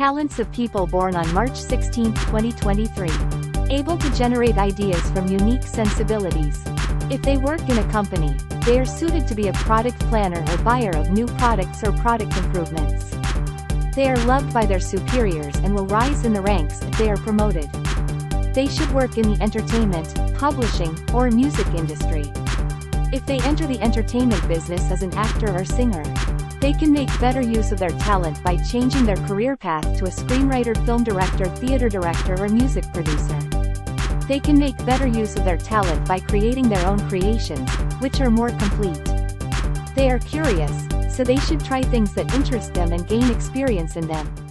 Talents of people born on March 16, 2023. Able to generate ideas from unique sensibilities. If they work in a company, they are suited to be a product planner or buyer of new products or product improvements. They are loved by their superiors and will rise in the ranks if they are promoted. They should work in the entertainment, publishing, or music industry. If they enter the entertainment business as an actor or singer, they can make better use of their talent by changing their career path to a screenwriter, film director, theater director, or music producer. They can make better use of their talent by creating their own creations, which are more complete. They are curious, so they should try things that interest them and gain experience in them.